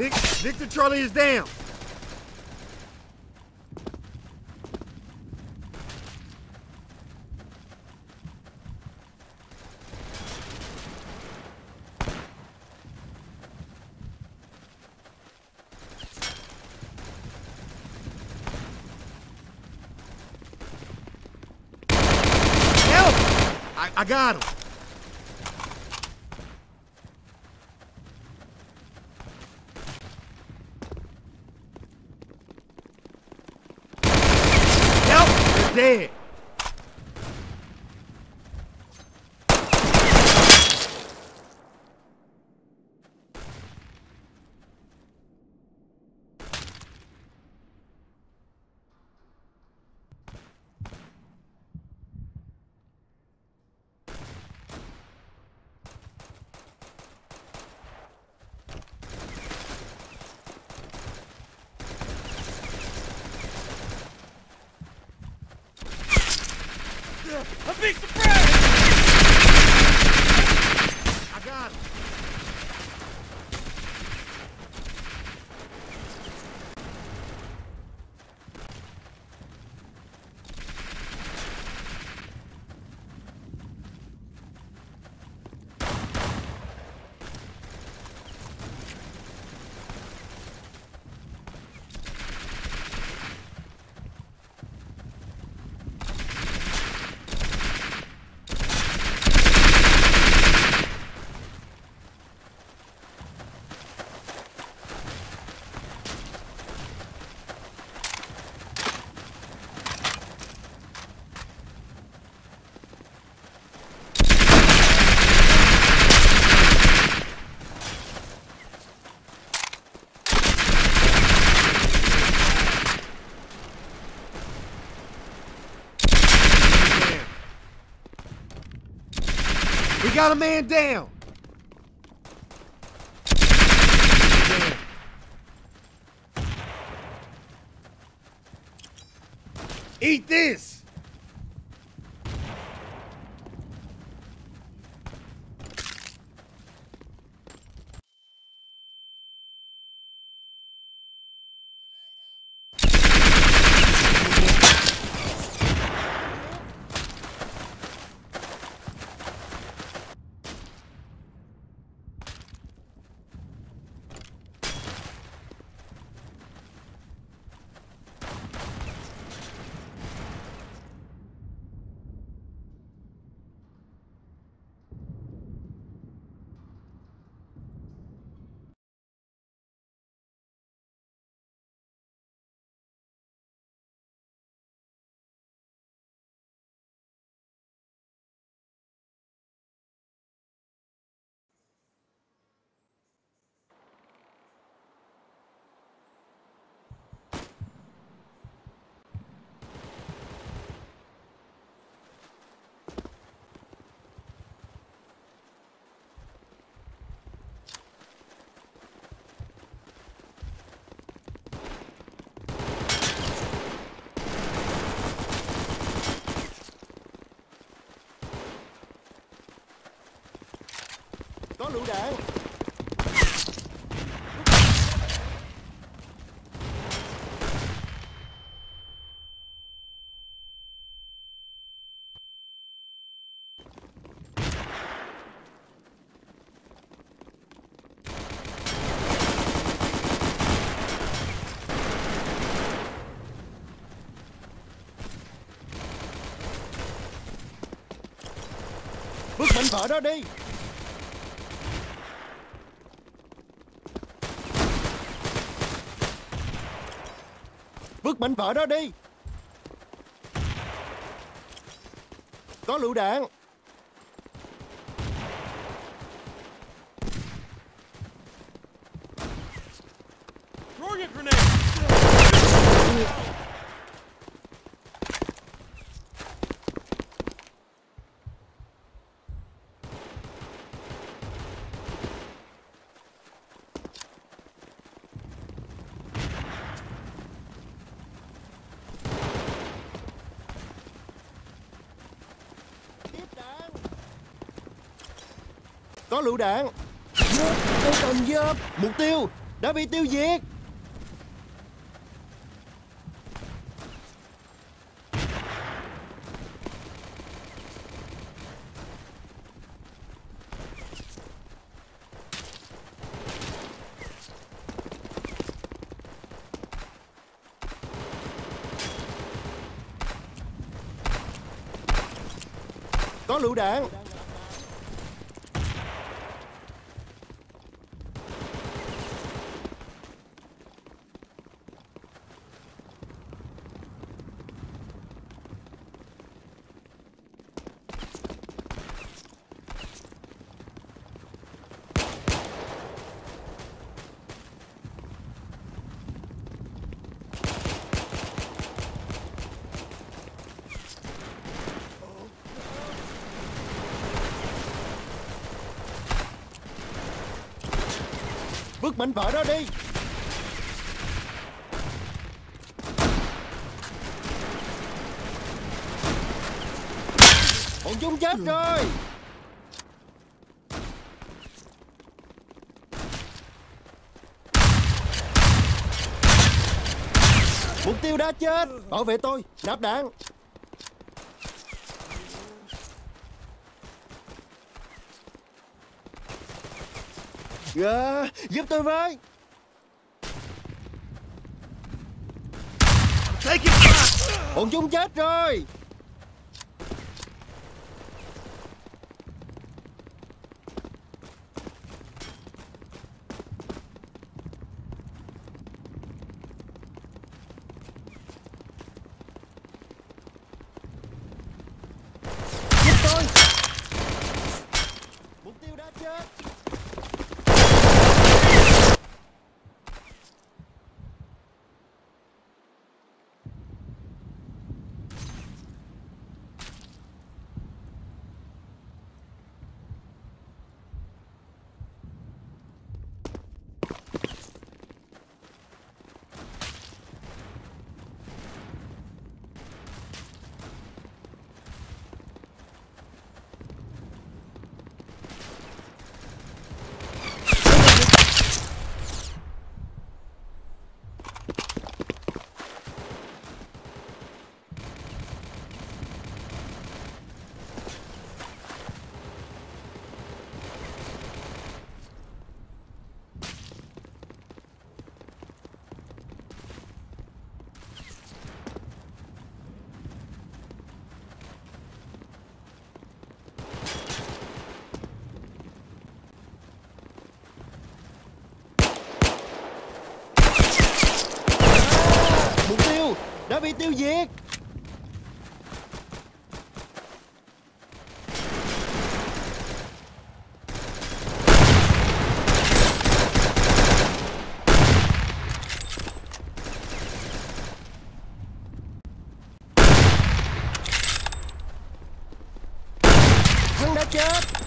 Vic, Victor Charlie is down. Help! I, I got him. A be surprised. Got a man down. Eat this. Có lũ đạn Bước mạnh vợ đó đi. Vứt mảnh vỡ đó đi. Có lựu đạn. Có lựu đạn. Tôi cần dớp Mục tiêu đã bị tiêu diệt. Có lựu đạn. Vứt mảnh vỡ đó đi. Bọn chúng chết rồi. Mục tiêu đã chết. Bảo vệ tôi. Nạp đạn Dạ, giúp tôi với! Bọn chúng chết rồi Giúp tôi Mục tiêu đã chết Mục tiêu đã bị tiêu diệt Hắn đã chết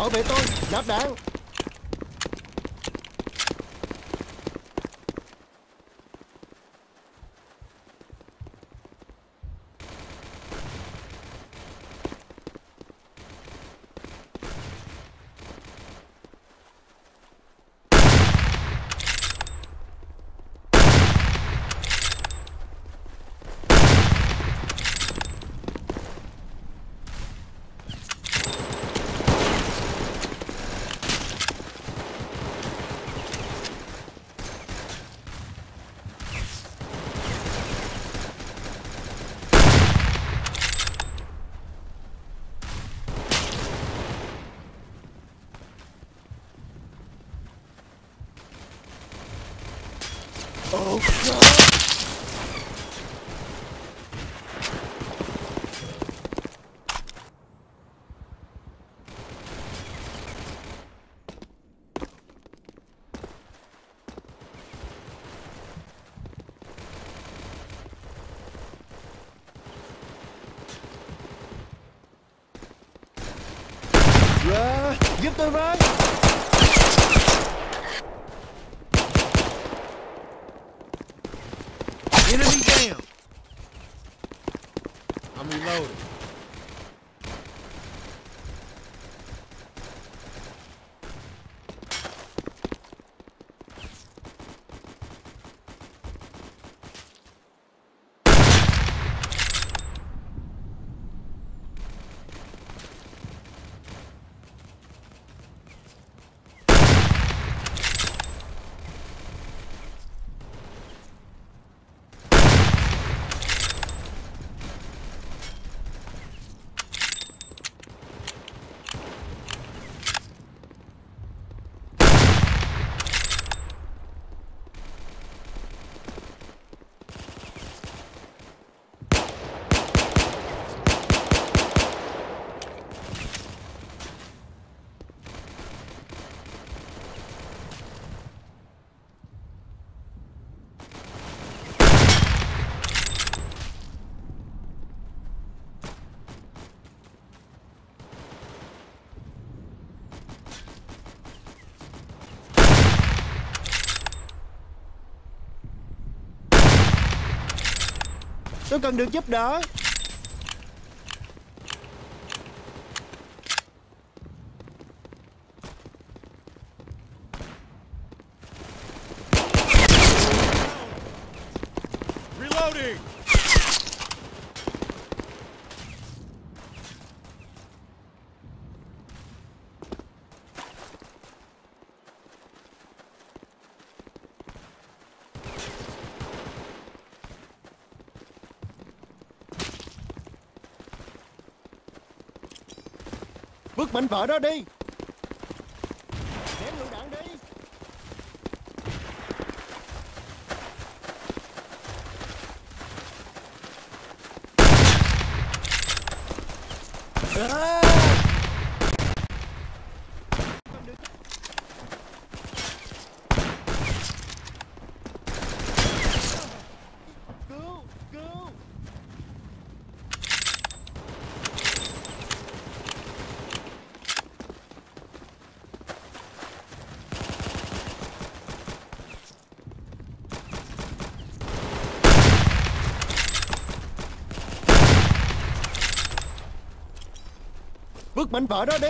Bảo vệ tôi, nạp đạn Oh god! Get the right! Tôi cần được giúp đỡ. Vứt mảnh vợ đó đi Ném lựu đạn đi À! Vứt mảnh vỡ đó đi